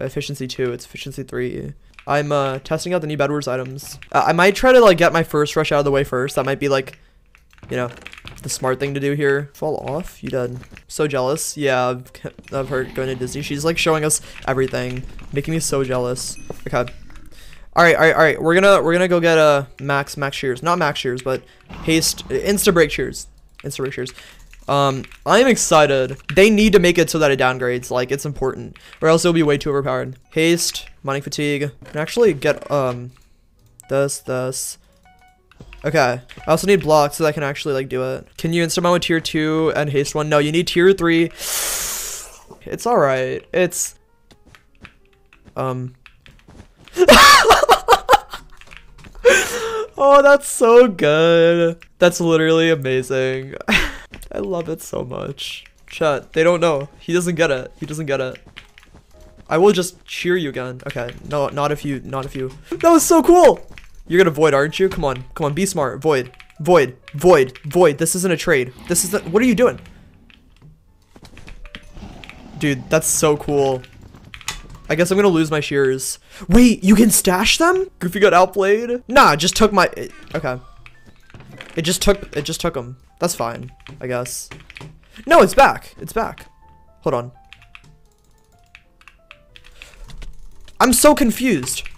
efficiency 2, it's efficiency 3. I'm uh, testing out the new Bedwars items. I might try to like get my first rush out of the way first. That might be like, you know, the smart thing to do here. Fall off? You dead. So jealous. Yeah, I've heard going to Disney. She's like showing us everything, making me so jealous. Okay. All right, all right, all right. We're gonna we're gonna go get a uh, max max shears, not max shears, but haste insta break shears, insta break shears. Um, I'm excited. They need to make it so that it downgrades. Like, it's important. Or else it'll be way too overpowered. Haste, mining fatigue. Can actually get, um, this, this. Okay. I also need blocks so that I can actually, like, do it. Can you insta with tier 2 and haste 1? No, you need tier 3. It's alright. It's... Um... oh, that's so good. That's literally amazing. I love it so much. Chat, they don't know. He doesn't get it. He doesn't get it. I will just cheer you again. Okay, no, not if you, not if you. That was so cool! You're gonna void, aren't you? Come on, come on, be smart. Void, void, void, void. This isn't a trade. This is the, what are you doing? Dude, that's so cool. I guess I'm gonna lose my shears. Wait, you can stash them? Goofy got outplayed? Nah, just took my, okay. It just took, it just took them. That's fine, I guess. No, it's back. It's back. Hold on. I'm so confused.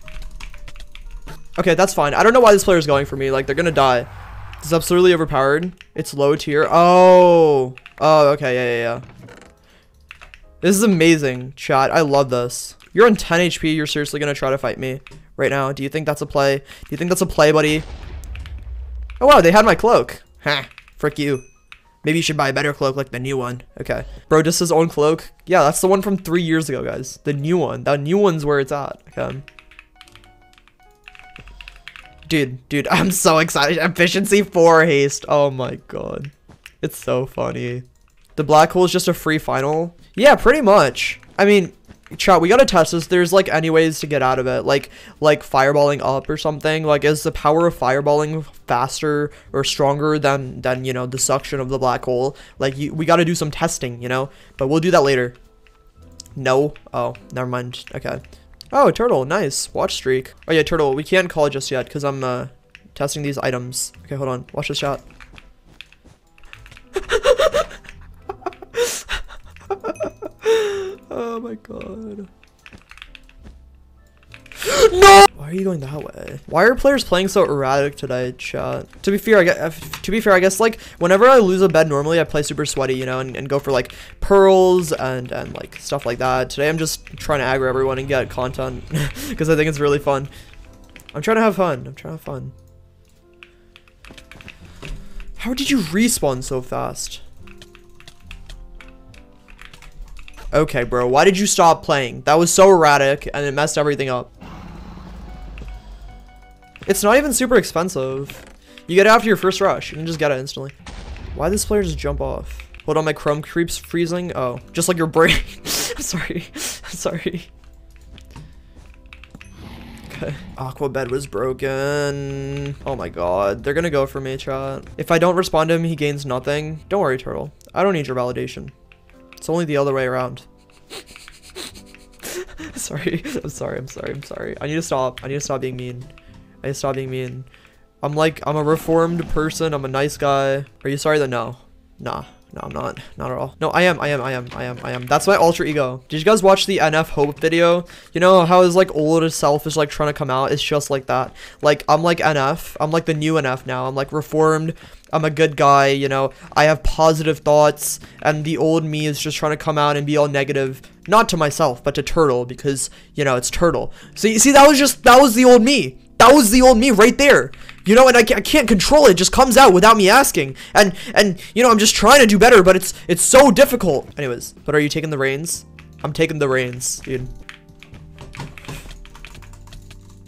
Okay, that's fine. I don't know why this player is going for me. Like, they're gonna die. It's absolutely overpowered. It's low tier. Oh. Oh, okay. Yeah, yeah, yeah. This is amazing, chat. I love this. You're on 10 HP. You're seriously gonna try to fight me right now. Do you think that's a play? Do you think that's a play, buddy? Oh, wow. They had my cloak. Frick you. Maybe you should buy a better cloak like the new one. Okay. Bro, just his own cloak. Yeah, that's the one from three years ago, guys. The new one. That new one's where it's at. Okay. Dude, dude, I'm so excited. Efficiency 4 haste. Oh my god. It's so funny. The black hole is just a free final? Yeah, pretty much. I mean, chat we gotta test this. There's like any ways to get out of it. Like like fireballing up or something. Like is the power of fireballing faster or stronger than than you know the suction of the black hole? Like you, we gotta do some testing you know? But we'll do that later. No? Oh never mind. Okay. Oh turtle. Nice. Watch streak. Oh yeah turtle. We can't call it just yet because i'm uh testing these items. Okay hold on. Watch this shot my god. no! Why are you going that way? Why are players playing so erratic today, chat? To be fair, I guess, to be fair, I guess like whenever I lose a bed normally I play super sweaty, you know, and, and go for like pearls and and like stuff like that. Today I'm just trying to aggro everyone and get content because I think it's really fun. I'm trying to have fun. I'm trying to have fun. How did you respawn so fast? Okay, bro. Why did you stop playing? That was so erratic, and it messed everything up. It's not even super expensive. You get it after your first rush. You can just get it instantly. Why this player just jump off? Hold on, my chrome creeps freezing. Oh, just like your brain. sorry. sorry. Okay. Aqua bed was broken. Oh my god. They're gonna go for me, chat. If I don't respond to him, he gains nothing. Don't worry, Turtle. I don't need your validation. It's only the other way around. sorry. I'm sorry. I'm sorry. I'm sorry. I need to stop. I need to stop being mean. I need to stop being mean. I'm like, I'm a reformed person. I'm a nice guy. Are you sorry that no? Nah. No, I'm not. Not at all. No, I am. I am. I am. I am. I am. That's my alter ego. Did you guys watch the NF Hope video? You know how his like old self is like trying to come out? It's just like that. Like I'm like NF. I'm like the new NF now. I'm like reformed. I'm a good guy. You know, I have positive thoughts, and the old me is just trying to come out and be all negative. Not to myself, but to Turtle because you know it's Turtle. So you see, that was just that was the old me. That was the old me right there. You know, and I, I can't control it. just comes out without me asking. And, and, you know, I'm just trying to do better, but it's, it's so difficult. Anyways, but are you taking the reins? I'm taking the reins, dude.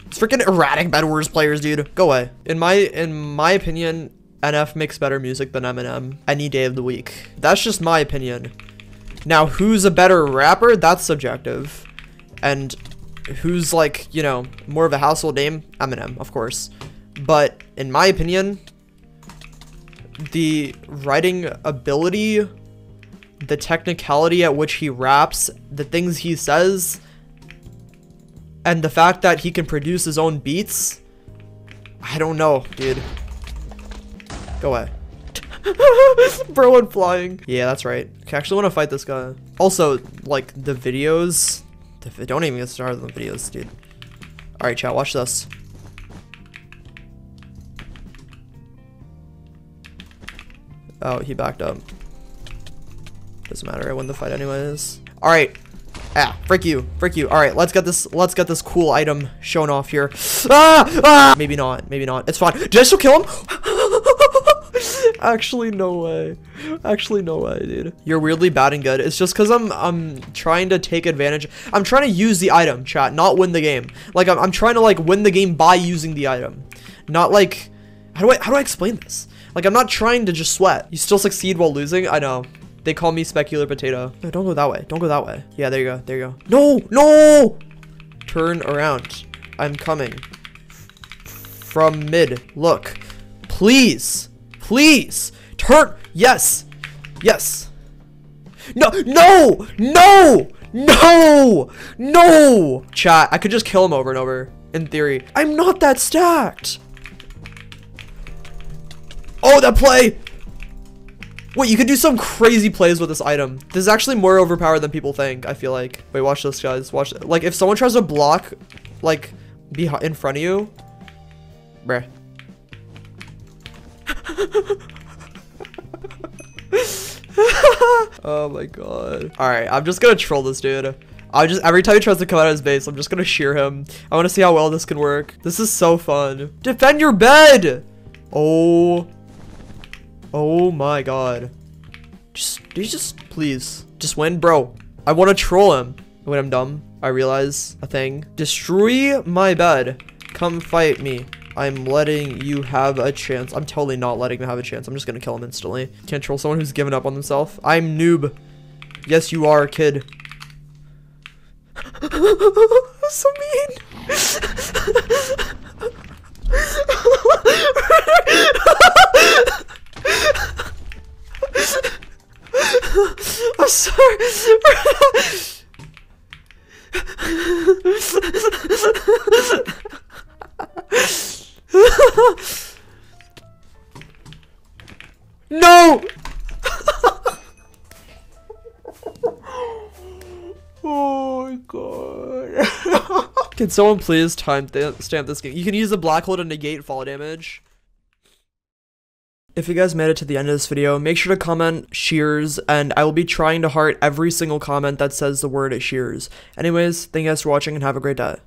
It's freaking erratic Bed Wars players, dude. Go away. In my, in my opinion, NF makes better music than Eminem any day of the week. That's just my opinion. Now, who's a better rapper? That's subjective. And who's like, you know, more of a household name? Eminem, of course. But in my opinion, the writing ability, the technicality at which he raps, the things he says, And the fact that he can produce his own beats, I don't know, dude. Go away. Bro went flying. Yeah, that's right. I actually want to fight this guy. Also, like, the videos. Don't even get started on the videos, dude. Alright, chat, watch this. Oh, he backed up. Doesn't matter, I win the fight anyways. Alright. Ah, frick you, frick you. Alright, let's get this let's get this cool item shown off here. Ah! Ah! Maybe not, maybe not. It's fine. Did I still kill him? Actually, no way. Actually, no way, dude. You're weirdly bad and good. It's just because I'm I'm trying to take advantage. I'm trying to use the item, chat, not win the game. Like I'm, I'm trying to like win the game by using the item, not like how do I how do I explain this? Like I'm not trying to just sweat. You still succeed while losing. I know. They call me specular potato. No, don't go that way. Don't go that way. Yeah, there you go. There you go. No, no. Turn around. I'm coming. From mid. Look. Please. Please. Turn. Yes. Yes. No, no, no, no, no. Chat, I could just kill him over and over, in theory. I'm not that stacked. Oh, that play. Wait, you could do some crazy plays with this item. This is actually more overpowered than people think, I feel like. Wait, watch this, guys. Watch. Like, if someone tries to block, like, be in front of you, bruh. oh my god. Alright, I'm just gonna troll this dude. I just every time he tries to come out of his base, I'm just gonna shear him. I want to see how well this can work. This is so fun. Defend your bed. Oh. Oh my god. Just, just please, just win, bro. I want to troll him. When I'm dumb, I realize a thing. Destroy my bed. Come fight me. I'm letting you have a chance. I'm totally not letting him have a chance. I'm just gonna kill him instantly. Can't troll someone who's given up on themselves. I'm noob. Yes, you are, kid. so mean. Can someone please time stamp this game? You can use the black hole to negate fall damage. If you guys made it to the end of this video, make sure to comment shears, and I will be trying to heart every single comment that says the word shears. Anyways, thank you guys for watching and have a great day.